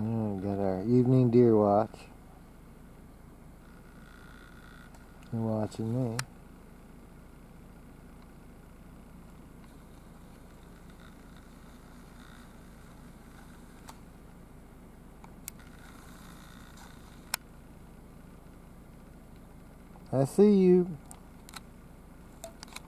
Alright, got our evening deer watch. You're watching me. I see you.